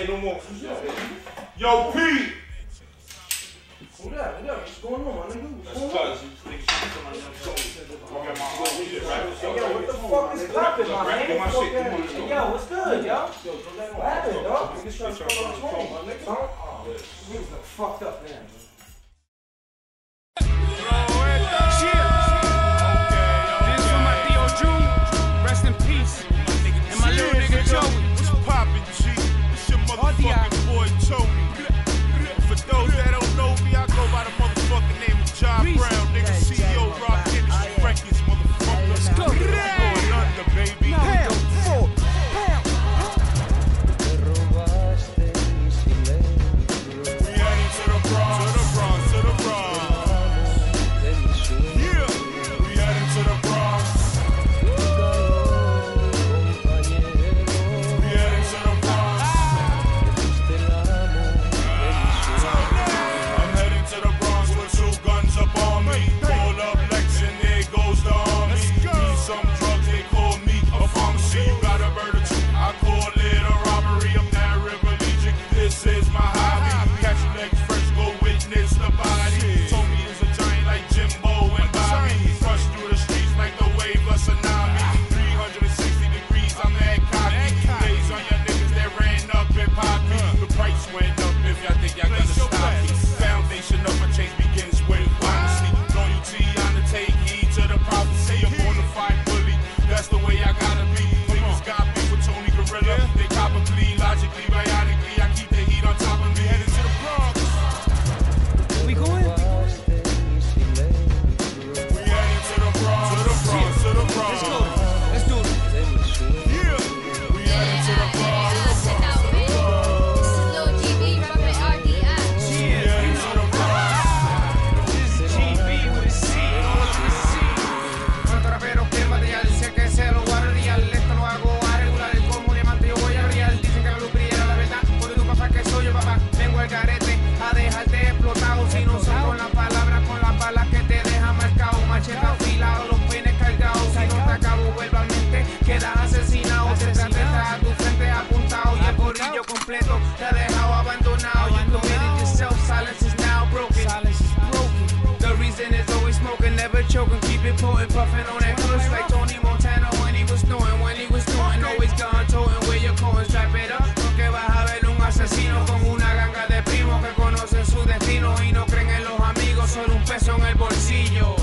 say no more. Yo, Pete! Who that? What's going on. Yo, what man? Yo, what's good, yo? What happened, dog? y'all think y'all gonna stop me. sello completo. Te he dejado abandonado. You committed yourself, silence is now broken. The reason is always smoking, never choking. Keep it potent, puffing on that push like Tony Montana when he was snowing, when he was snowing. Always gone toting where you're going, strap it up. Porque vas a ver un asesino con una ganga de primos que conocen su destino y no creen en los amigos, solo un peso en el bolsillo.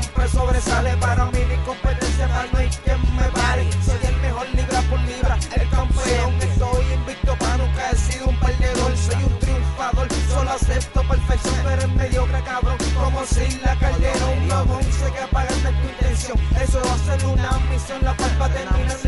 siempre sobresale. Para mí mi competencia mal no hay quien me pare. Soy el mejor libra por libra, el campeón. Estoy invicto para nunca he sido un perdedor. Soy un triunfador, solo acepto perfección. Pero es mediocre, cabrón, como si la caldera un globo. Sé que apagaste tu intención. Eso va a ser una misión, la culpa termina en